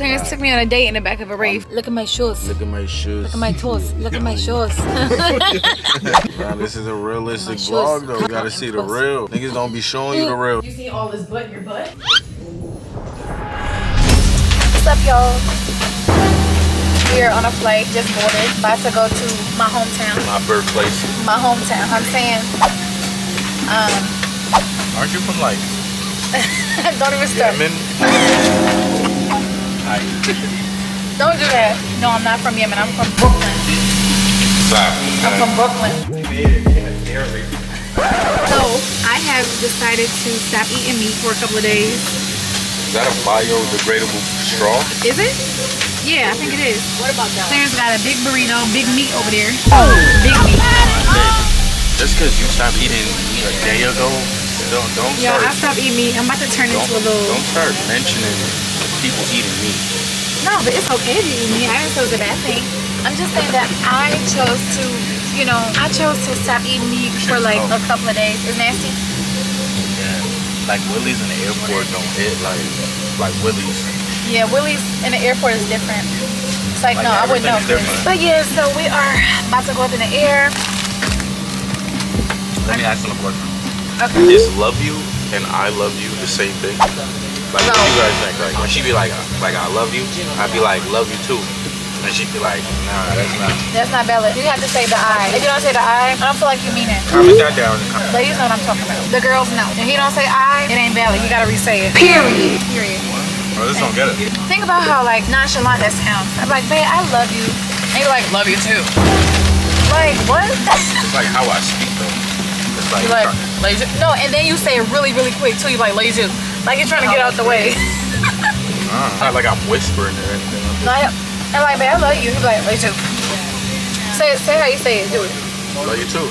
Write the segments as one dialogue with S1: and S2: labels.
S1: Clarence took me on a date in the back of a rave. Look at my shoes.
S2: Look at my shoes.
S1: Look at my toes. Look at my shoes.
S2: Nah, this is a realistic vlog though. You gotta see the real. Niggas don't be showing you the real.
S1: You see all this butt in your butt? What's up, y'all? We're on a flight, just boarded, about to go to my hometown.
S2: My birthplace.
S1: My hometown. I'm saying, um,
S2: Aren't you from like
S1: don't even start.
S2: Yemen? Hi.
S1: Don't do that. No, I'm not from Yemen. I'm from Brooklyn.
S2: Stop.
S1: I'm from Brooklyn. So I have decided to stop eating meat for a couple of days.
S2: Is that a biodegradable straw?
S1: Is it? Yeah, I think it is. What about that? Clarence got a big burrito, big meat over there. Oh. Big meat.
S2: Just because you stopped eating a day ago, don't don't
S1: Yeah, I
S2: start.
S1: stopped eating meat. I'm about to turn
S2: Don't,
S1: into a little.
S2: don't start mentioning people eating meat.
S1: No, but it's okay to eat meat. I didn't say it was a bad thing. I'm just saying that I chose to, you know, I chose to stop eating meat for like a couple of days. It's nasty.
S2: Yeah. Like Willie's in the airport don't hit like like Willie's.
S1: Yeah, Willie's in the airport is different. It's like,
S2: Like,
S1: no, I wouldn't know. But yeah, so we are about to go up in the air.
S2: Let me ask them a question.
S1: Okay.
S2: Is love you and I love you the same thing? Like what
S1: No.
S2: you guys think? Like when she be like like I love you, I'd be like love you too. And she'd be like, nah, that's not.
S1: That's not valid. You have to say the I. If you don't say the I, I don't feel like you mean it.
S2: Comment that down in the comments.
S1: Ladies know what I'm talking about. The girls know. If he don't say I, it ain't valid. You gotta re-say it. Period. Period.
S2: Bro, this don't get it.
S1: Think about how like nonchalant that sounds. I'm like, babe, I love you. And you're like, love you too. Like, what?
S2: It's like how I speak though. It's like,
S1: like, love you too. No, and then you say it really, really quick too. You're like, love you too. Like you're trying to get out the way.
S2: uh, not like I'm whispering or anything.
S1: No, I, I'm like, babe, I love you. He's like, love you too. Say it, say how you say it. Do it.
S2: Love you too.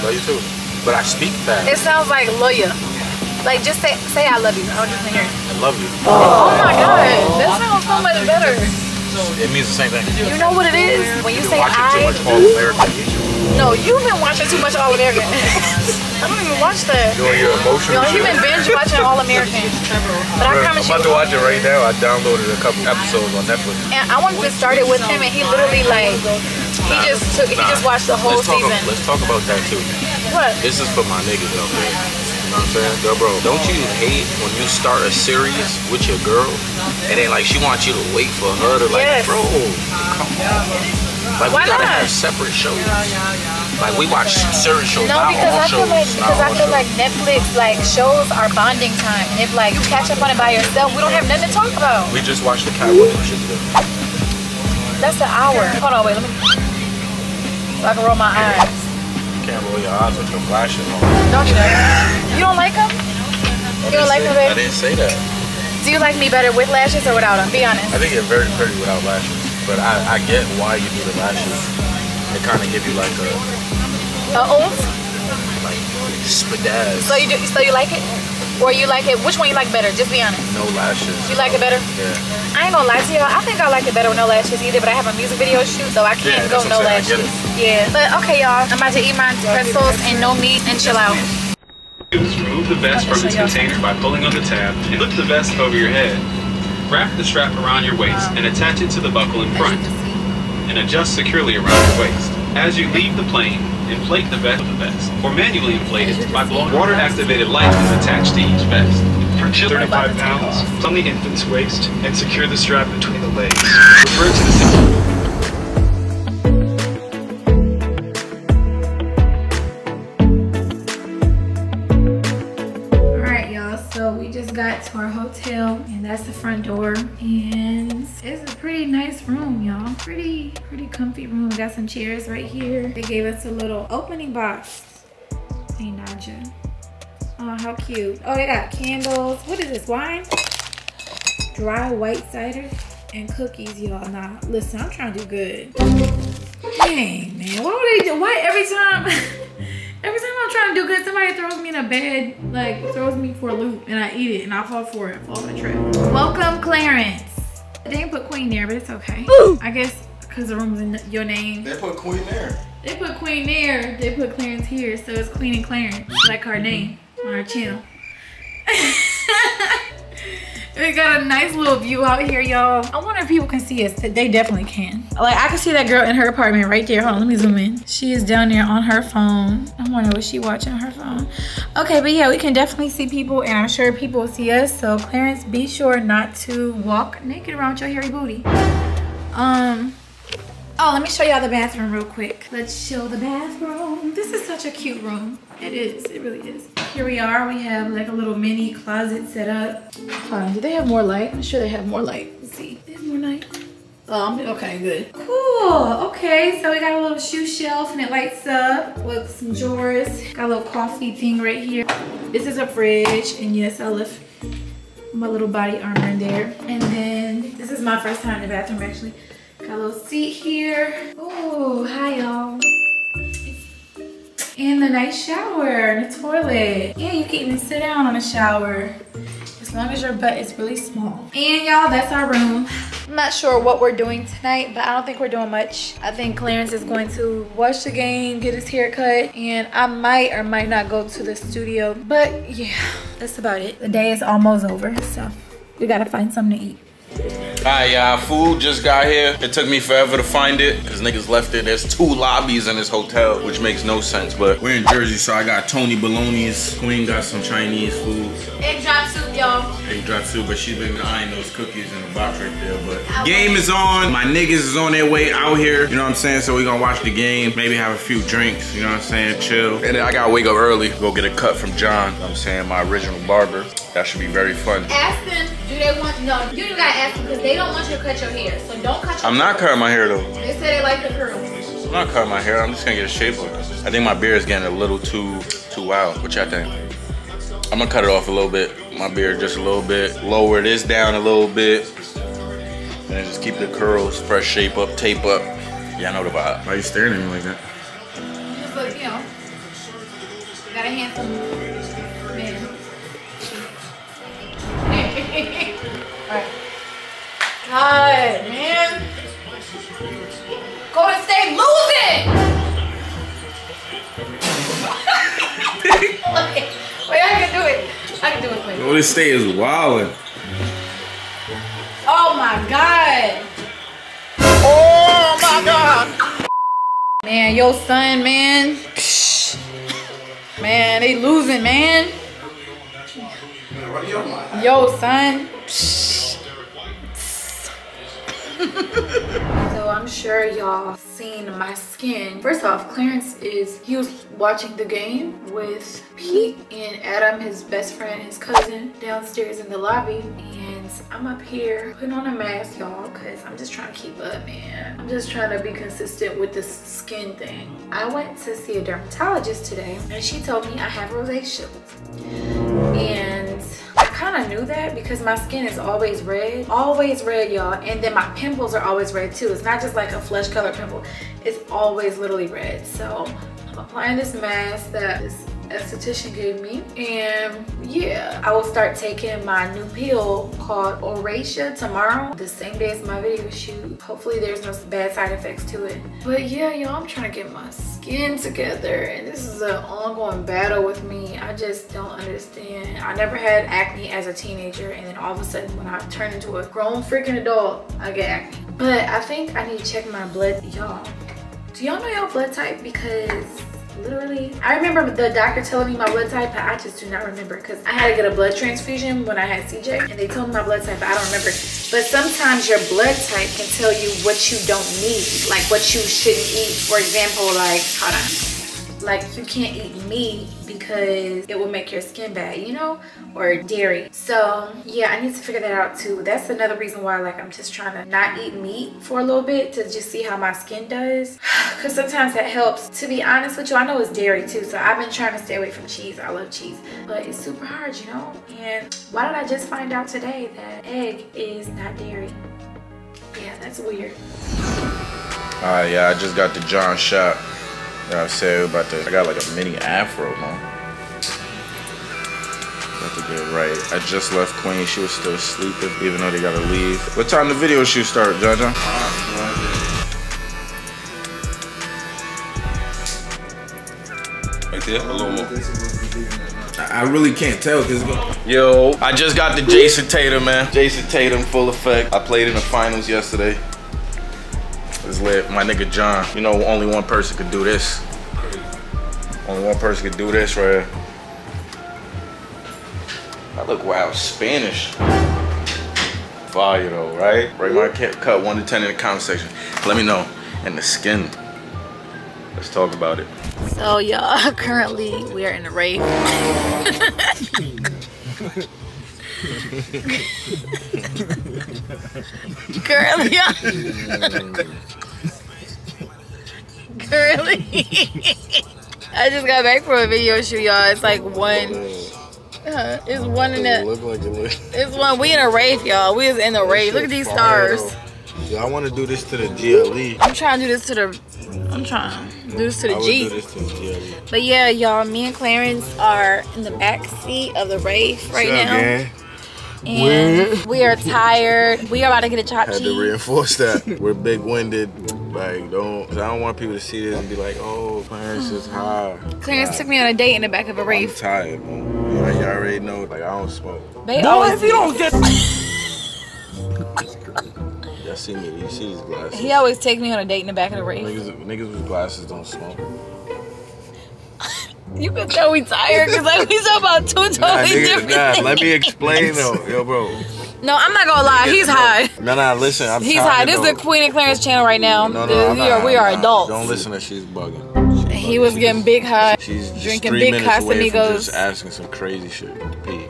S2: Love you too. But I speak fast.
S1: It sounds like lawyer. Like just say say I love you. I just hear it.
S2: I love you.
S1: Oh my god, that sounds so much better.
S2: It means the same thing.
S1: You know what it is? When you
S2: You've
S1: say
S2: watching too
S1: I,
S2: much All American.
S1: no, you've been watching too much All American. I don't even watch that.
S2: Doing your emotional
S1: Yo,
S2: shit.
S1: been binge watching All American. But I
S2: I'm
S1: promise you,
S2: about to watch it right now. I downloaded a couple episodes on Netflix.
S1: and I wanted to start it with him, and he literally like he just took he just watched the whole
S2: let's
S1: season.
S2: Let's talk about that too.
S1: What?
S2: This is for my niggas out there. You know what I'm saying? Yo, bro, don't you hate when you start a series with your girl and then like she wants you to wait for her to like,
S1: Yes.
S2: bro, come on. Like
S1: Why
S2: we gotta
S1: not?
S2: have separate shows. Like we watch certain shows,
S1: No, because I feel
S2: shows.
S1: like because I feel
S2: shows.
S1: like Netflix like shows are bonding time. And if like you catch up on it by yourself, we don't have nothing to talk about.
S2: we just watched the Catwoman shit today.
S1: That's an hour. Hold on, wait, let me. So I can roll my eyes.
S2: You can't roll your eyes with your flashes on.
S1: Don't do that. You don't like them? You don't like them,
S2: I didn't say that.
S1: Do you like me better with lashes or without them? Be honest.
S2: I think you're very pretty without lashes, but I, I get why you do the lashes. They kind of give you like a
S1: Uh, oomph.
S2: like spazz.
S1: So you do, so you like it, or you like it? Which one you like better? Just be honest.
S2: No lashes.
S1: You like it better?
S2: Yeah.
S1: I ain't gonna lie to y'all. I think I like it better with no lashes either. But I have a music video shoot, so I can't
S2: Yeah,
S1: go no
S2: saying.
S1: Lashes. Yeah. But okay, y'all. I'm about to eat my pretzels and no meat and chill out.
S3: remove the vest from its container by pulling on the tab and lift the vest over your head. Wrap the strap around your waist and attach it to the buckle in front and adjust securely around your waist. As you leave the plane, inflate the vest with the vest or manually inflate it by blowing water-activated light is attached to each vest. For children 35 pounds, on the infant's waist and secure the strap between the legs. Refer to the
S1: and that's the front door. And it's a pretty nice room, y'all. Pretty, pretty comfy room. Got some chairs right here. They gave us a little opening box. Hey, Naija. Oh, how cute. Oh, they got candles. What is this? Wine? Dry white cider and cookies, y'all. Nah, listen, I'm trying to do good. Dang, man. What would they do? Why every time? Every time I'm trying to do good, somebody throws me in a bed, like throws me for a loop, and I eat it, and I fall for it, fall for the trap. Welcome, Clarence. They didn't put Queen there, but it's okay. I guess because the room's in your name.
S2: They put Queen there.
S1: They put Queen there, they put Clarence here, so it's Queen and Clarence, like our name on our channel. We got a nice little view out here, y'all. I wonder if people can see us. They definitely can. Like, I can see that girl in her apartment right there. Hold on, let me zoom in. She is down there on her phone. I wonder what she watching on her phone. Okay, but yeah, we can definitely see people, and I'm sure people will see us. So, Clarence, be sure not to walk naked around your hairy booty. Um, Oh, let me show y'all the bathroom real quick. Let's show the bathroom. This is such a cute room. It is, it really is. Here we are, we have like a little mini closet set up. On, do they have more light? I'm sure they have more light. Let's see, they have more light. Um, okay, good. Cool, okay, so we got a little shoe shelf and it lights up with some drawers. Got a little coffee thing right here. This is a fridge, and yes, I left my little body armor in there. And then, this is my first time in the bathroom actually. Got a little seat here. Oh, hi y'all. And the nice shower and the toilet. Yeah, you can even sit down on a shower as long as your butt is really small. And y'all, that's our room. I'm not sure what we're doing tonight, but I don't think we're doing much. I think Clarence is going to watch the game, get his hair cut, and I might or might not go to the studio. But yeah, that's about it. The day is almost over, so we gotta find something to eat.
S2: Alright, y'all. Food just got here. It took me forever to find it because niggas left it. There's two lobbies in this hotel, which makes no sense. But we're in Jersey, so I got Tony Boloney's. Queen got some Chinese food.
S1: Egg drop soup, y'all.
S2: Egg drop soup, but she's been eyeing those cookies in the box right there. But game is on. My niggas is on their way out here. You know what I'm saying? So we gonna watch the game. Maybe have a few drinks. You know what I'm saying? Chill. And then I gotta wake up early. Go get a cut from John. You know what I'm saying? My original barber. That should be very fun.
S1: Them, do they want, no, you gotta ask them because they don't want you to cut your hair. So don't cut your
S2: I'm not cutting my hair though.
S1: They say they like the curls.
S2: I'm not cutting my hair. I'm just gonna get a shape of it. I think my beard is getting a little too too wild. What y'all think? I'm gonna cut it off a little bit. My beard just a little bit. Lower this down a little bit. And just keep the curls, fresh shape up, tape up. Y'all know the vibe. Why are you staring at me like that?
S1: Just look, you know, got a handsome Alright. God, man. Golden State losing! Wait, I can do it. I can do it quick.
S2: Golden State is wildin'.
S1: Oh my god.
S2: Oh my god!
S1: Man, yo son, man. Psh. Man, they losing, man. Yo son. So I'm sure y'all seen my skin. First off, Clarence is, he was watching the game with Pete and Adam, his best friend, his cousin, downstairs in the lobby. And I'm up here putting on a mask, y'all, because I'm just trying to keep up, man. I'm just trying to be consistent with this skin thing. I went to see a dermatologist today, and she told me I have rosacea. And kind of knew that because my skin is always red. Always red, y'all. And then my pimples are always red too. It's not just like a flesh color pimple. It's always literally red. So I'm applying this mask that this esthetician gave me. And yeah, I will start taking my new pill called Oracea tomorrow. The same day as my video shoot. Hopefully there's no bad side effects to it. But yeah, y'all, I'm trying to get my together. And this is an ongoing battle with me. I just don't understand. I never had acne as a teenager. And then all of a sudden when I turn into a grown freaking adult, I get acne. But I think I need to check my blood. Y'all, do y'all know your blood type? Because literally i remember the doctor telling me my blood type but i just do not remember because i had to get a blood transfusion when i had cj and they told me my blood type but i don't remember but sometimes your blood type can tell you what you don't need like what you shouldn't eat. For example like hold on like you can't eat meat because it will make your skin bad you know or dairy. So yeah i need to figure that out too. That's another reason why like i'm just trying to not eat meat for a little bit to just see how my skin does. Because sometimes that helps. To be honest with you i know it's dairy too so i've been trying to stay away from cheese. I love cheese but it's super hard you know? And why did i just find out today that egg is not dairy? Yeah that's weird.
S2: Alright, yeah, I just got the John shot. Yeah, I said about to. I got like a mini afro, man. About to get right. I just left Queen. She was still sleeping, even though they gotta leave. What time the video shoot start, John John? Right there, a little more. I really can't tell because Yo, I just got the Jayson Tatum, man. Jayson Tatum, full effect. I played in the finals yesterday. It's lit. My nigga John. You know, only one person could do this. Only one person could do this right here. I look wow, Spanish. Fire though, right? Rate my cut 1 to 10 in the comment section. Let me know. And the skin. Let's talk about it.
S1: So y'all, currently we are in a rave. currently, currently. I just got back from a video shoot, y'all. It's like one. Uh, it's one in the.
S2: Look like it.
S1: It's one. We in a rave, y'all. We is in a rave. Look at these stars.
S2: Yeah, I want to do this to the GLE.
S1: I'm trying to do this to the. I'm trying to do this to the G.
S2: to the GLE.
S1: But yeah, y'all, me and Clarence are in the back seat of the rave right
S2: up,
S1: now. And we are tired. We are about to get a chopped
S2: Had to reinforce that. We're big winded. Like, don't. I don't want people to see this and be like, oh, Clarence is uh-huh. high.
S1: Clarence took me on a date in the back of a
S2: I'm
S1: rave.
S2: tired, man. You already- you already know, like, I don't smoke.
S1: They always you don't
S2: get. Y'all see me? You see these glasses?
S1: he always take me on a date in the back of the rave.
S2: Niggas, niggas with glasses don't smoke.
S1: You can tell we tired because like we talk about two totally
S2: Nah, nigga,
S1: different
S2: nah,
S1: things.
S2: let me explain though. Yo, bro.
S1: No, I'm not gonna lie. He's high.
S2: No, no, listen. I'm
S1: He's high. This is the Queen and Clarence channel right now.
S2: No,
S1: we
S2: no, I'm not,
S1: are, we are adults.
S2: Don't listen to she's bugging. She's
S1: He was
S2: She's-
S1: getting big high.
S2: She's just
S1: drinking
S2: three
S1: big
S2: minutes away from
S1: Casamigos.
S2: just asking some crazy shit to pee.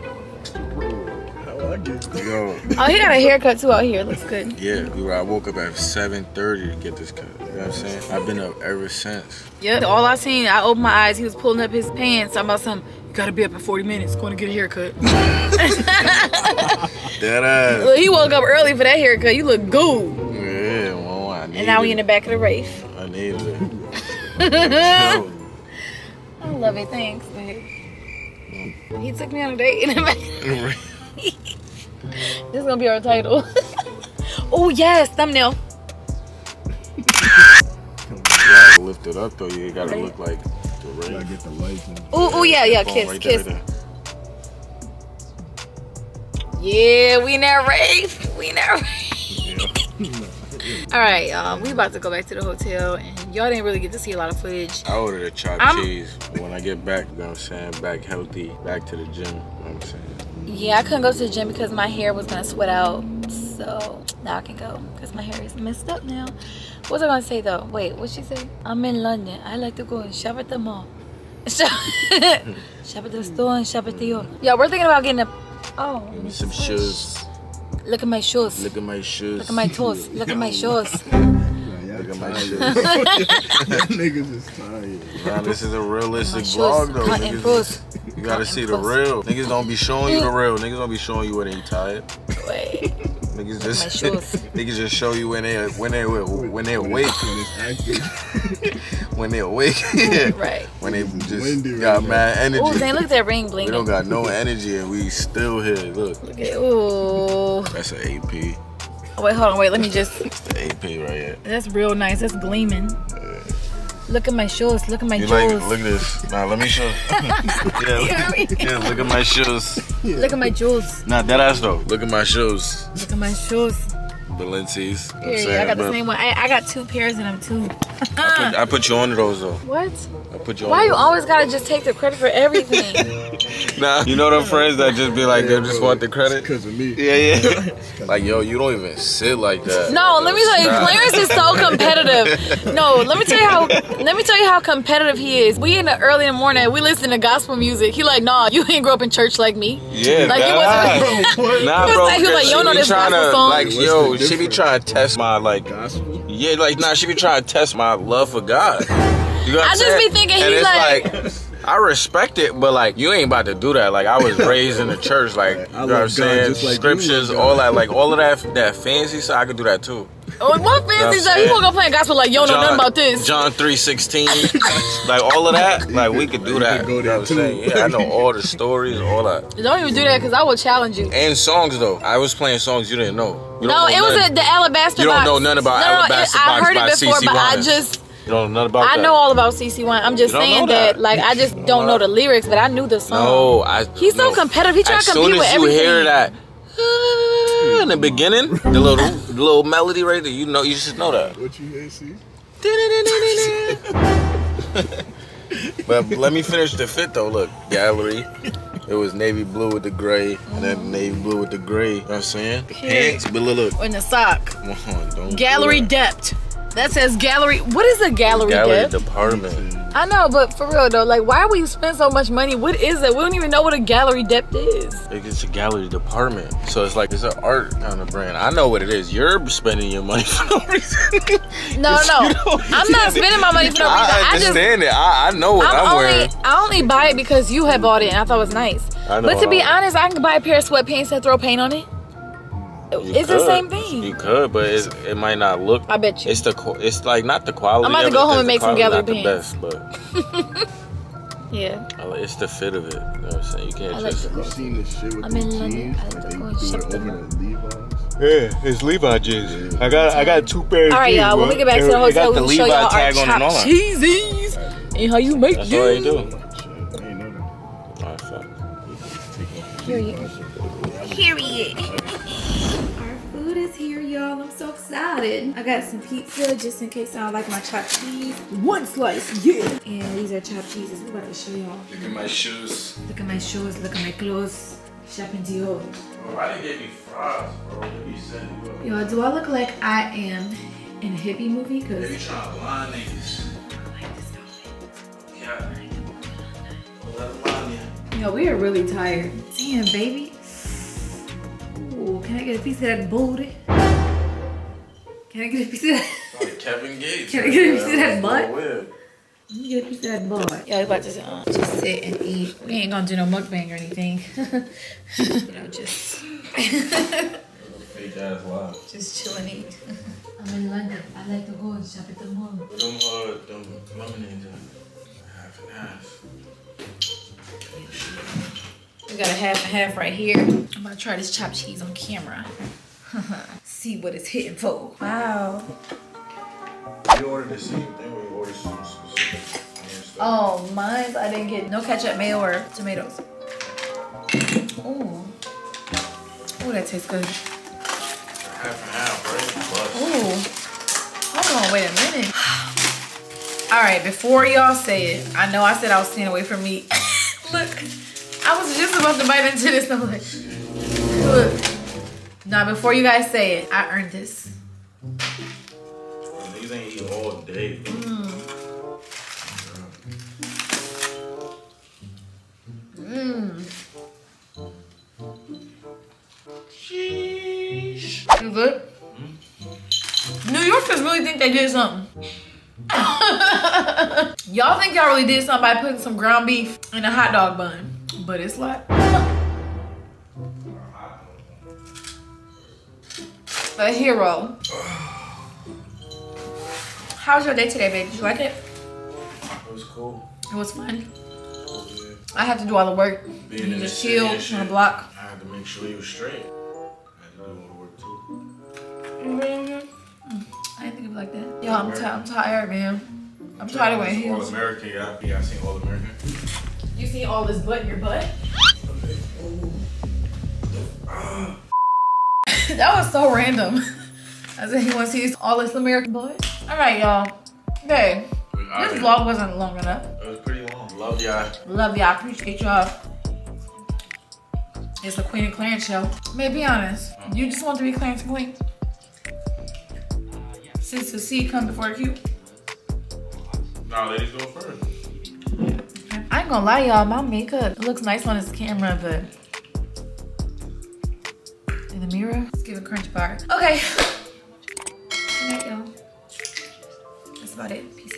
S2: Yo,
S1: Oh, he got a haircut too out here. Looks good.
S2: yeah, we were, I woke up at 7:30 to get this cut. You know what I'm saying? I've been up ever since.
S1: Yeah. All I seen, I opened my eyes. He was pulling up his pants. Talking about something. You gotta be up in 40 minutes. Going to get a haircut.
S2: That ass.
S1: Look, he woke up early for that haircut. You look good.
S2: Yeah, well, I need
S1: And now we
S2: it.
S1: in the back of the rave.
S2: I need it.
S1: I love it. Thanks, babe. He took me on a date in the back. This is gonna be our title. oh yes, thumbnail.
S2: you gotta lift it up though. You gotta look like the
S4: Gotta get the lights and
S1: Oh oh yeah yeah
S2: Phone
S1: kiss
S2: right there,
S1: kiss.
S2: right there.
S1: Yeah, we in that rave. We in that rave. All right, y'all. Um, we about to go back to the hotel, and y'all didn't really get to see a lot of footage.
S2: I ordered a chopped
S1: I'm-
S2: cheese. When I get back, you know what I'm saying, back healthy, back to the gym. You know what I'm saying?
S1: Yeah, I couldn't go to the gym because my hair was gonna sweat out. So now I can go because my hair is messed up now. What was I gonna say though? Wait, what she say? I'm in London. I like to go and shop at the mall. Shop, shop at the store and shop at the yard. Yeah, we're thinking about getting a. Oh,
S2: Give me some shoes.
S1: look at my shoes.
S2: Look at my shoes.
S1: Look at my toes. Look at my shoes.
S2: Look at my shoes.
S4: niggas is tired.
S2: Nah, this is a realistic
S1: My
S2: vlog though.
S1: Cut and
S2: Niggas,
S1: pros.
S2: you gotta
S1: Cut
S2: see
S1: and
S2: the real. Niggas don't be showing you the real. Niggas don't be showing you what they tired.
S1: Wait.
S2: Niggas just niggas just show you when they when they when they awake.
S4: When it's active.
S2: When they awake.
S1: Right.
S2: When they just
S4: windy right
S2: got
S4: now.
S2: mad energy.
S1: Oh, dang, look at that ring
S2: we don't got no energy and we still here. Look,
S1: Ooh.
S2: that's an AP.
S1: Oh, wait, hold on. Wait, let me just.
S2: It's the AP right here.
S1: That's real nice. That's gleaming. Look at my shoes. Look at my
S2: You like? Look at this. Nah, let me show. yeah, look, yeah, look at my shoes.
S1: Look at my jewels.
S2: Nah, that ass though. Look at my shoes.
S1: Look at my shoes.
S2: Balenci's. You know
S1: Yeah,
S2: saying?
S1: I got the same one. I, I got two pairs of them too.
S2: I put, I put you on those though.
S1: what?
S2: I put you on.
S1: Why you always gotta just take the credit for everything?
S2: Nah, you know them friends that just be like, they just want the credit.
S4: Because of me.
S2: Yeah, yeah. like, yo, you don't even sit like that.
S1: no, let me tell you, Clarence is so competitive. No, let me tell you how. Let me tell you how competitive he is. We in the early in the morning. We listen to gospel music. He like, nah, you ain't grow up in church like me.
S2: Yeah,
S1: Like, he
S2: nah.
S1: wasn't-
S2: Nah,
S1: He
S2: bro.
S1: like- he was like, yo, know this
S2: trying
S1: gospel
S2: to,
S1: song?
S2: like, yo, she be trying to test my, like,
S4: Gospel.
S2: yeah, like, nah, she be trying to test my love for God. You know what
S1: I
S2: I'm
S1: just
S2: saying?
S1: be thinking
S2: and
S1: he like-
S2: I respect it, but like you ain't about to do that. Like I was raised in the church, like you know what I'm saying,
S4: just like
S2: scriptures,
S4: love
S2: all that, like all of that, that fancy stuff. I could do that too.
S1: Oh, what fancy
S2: I'm
S1: stuff? He
S2: saying?
S1: woke up playing gospel like, yo, know nothing about this.
S2: John three sixteen, like all of that. Like we could do
S4: You
S2: that.
S4: could go
S2: you know
S4: there
S2: what I'm saying?
S4: too.
S2: Yeah, I know all the stories, all that,
S1: Don't even do that because I will challenge you.
S2: and songs though. I was playing songs you didn't know. You don't
S1: No,
S2: know
S1: it was a, the Alabaster
S2: You don't
S1: Box.
S2: know nothing about
S1: no, no,
S2: Alabaster
S1: it- I
S2: Box
S1: heard
S2: by
S1: it before,
S2: CeCe
S1: but I just
S2: You don't know nothing about
S1: I
S2: that?
S1: know all about CeCe Winans. I'm just
S2: You
S1: saying that.
S2: that.
S1: like, I just don't know the lyrics, but I knew the song.
S2: No, I.
S1: He's so
S2: no.
S1: competitive. He trying to compete
S2: soon
S1: with
S2: as soon as you hear that uh, in the beginning, the little the little melody right there, you know, you should know that.
S4: What you hate, see?
S2: but let me finish the fit though. Look, gallery. It was navy blue with the gray, and then navy blue with the gray. You know what I'm saying? The pants, but look, look.
S1: In the sock.
S2: Come on, don't
S1: Gallery depth. That says gallery. What is a gallery,
S2: Gallery
S1: depth?
S2: department.
S1: I know, but for real though, like, why we spend so much money? What is it? We don't even know what a gallery depth is.
S2: It's a gallery department, so it's like it's an art kind of brand. I know what it is. You're spending your money for no reason.
S1: No, no, I'm not spending my money for no reason.
S2: I
S1: I just
S2: understand it. I, I know what I'm,
S1: I'm only
S2: wearing.
S1: I only buy it because you had bought it and I thought it was nice.
S2: I know
S1: But to be honest, I can buy a pair of sweatpants and throw paint on it.
S2: You
S1: it's the same thing.
S2: You could, but it's, it might not look.
S1: I bet you.
S2: It's the qu- it's like not the quality.
S1: I'm about to go home and make some
S2: quality
S1: gallery
S2: not the best, but
S1: yeah.
S2: I like- it's the fit of it. You know what I'm saying? You can't
S1: I like
S2: just.
S1: the-
S4: You seen this shit with
S1: I'm
S4: the
S1: in London.
S4: jeans?
S1: I like
S4: Like
S1: to
S4: they
S1: go and
S4: it over the Levi's.
S2: Yeah, it's Levi jeans. I got I got two pairs.
S1: All right, y'all. When we get back to the hotel, we will show y'all our chopped cheesies and how you make
S2: That's what they
S1: these.
S2: do.
S4: Shit, I ain't.
S2: Alright, fuck.
S1: Period. Period. I got some pizza just in case I don't like my chopped cheese. One slice, yeah. And these are chopped cheeses. We're about to show y'all.
S2: Look at my shoes.
S1: Look at my shoes. Look at my clothes. Shopping deal.
S2: Why didn't get me fries, bro? You said you were.
S1: Y'all, do I look like I am in a hippie movie? Cause
S2: They be trying to line niggas.
S1: I like this outfit.
S2: Yeah. Let them line you.
S1: Yo, we are really tired. Damn, baby. Ooh, can I get a piece of that booty? Can I get a piece of that?
S2: Like Kevin Gates.
S1: Can I get a piece of that butt?
S2: Weird.
S1: Let me get a piece of that butt. Yeah, we about to uh, just sit and eat. We ain't gonna do no mukbang or anything. you know, just
S2: Fake ass lie.
S1: just chill and eat. I'm in London. I like to go and shop at the mall.
S2: Them hard, them lemonades. Half and half.
S1: We got a half and half right here. I'm gonna try this chopped cheese on camera. See what it's hitting for. Wow.
S2: We ordered the same thing. We ordered some specific.
S1: Oh, mine, I didn't get no ketchup, mayo, or tomatoes. Ooh. Ooh, that tastes good.
S2: Half and half, right?
S1: Ooh. Hold on, wait a minute. All right, before y'all say it, I know I said I was staying away from meat. Look, I was just about to bite into this. I'm like, look. Now, before you guys say it, I earned this.
S2: Niggas ain't eat all day. Mm. Sheesh.
S1: You good? Hmm? New Yorkers really think they did something. y'all think y'all really did something by putting some ground beef in a hot dog bun. But it's like a hero. How was your day today, babe? Did you like it?
S2: It was cool.
S1: It was fun.
S2: Cool, yeah.
S1: I had to do all the work.
S2: Being
S1: You
S2: the
S1: just chill on the block.
S2: I had to make sure you was straight. I had to do all the work too. Mm-hmm.
S1: I didn't think of it like that. Yo, I'm, I'm tired, man. I'm tired of wearing
S2: All
S1: heels.
S2: American, yeah. Yeah, I seen All American.
S1: You see all this butt in your butt? Oh. that was so random. I said, he wants to see this, all this American butt? All right, y'all. Okay, this vlog wasn't long enough.
S2: It was pretty long. Love y'all.
S1: Love y'all. Appreciate y'all. It's the Queen and Clarence show. May be honest. You just want to be Clarence and Queen. Since the C come before Q.
S2: Nah, ladies go first.
S1: I ain't gonna lie, y'all. My makeup looks nice on this camera, but in the mirror, let's give a crunch bar. Okay. Good night, y'all. That's about it. Peace.